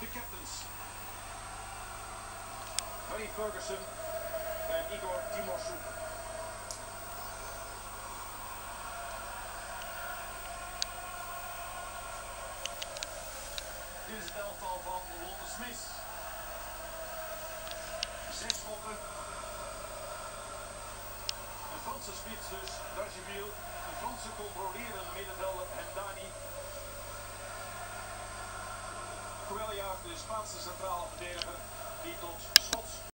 de captains. Harry Ferguson en Igor Timoshouk. Dit is het elftal van Walter Smith. Zes schoppen. Een Franse spits dus, Dargeville. Een Franse controlerende De Spaanse centrale verdediger, die tot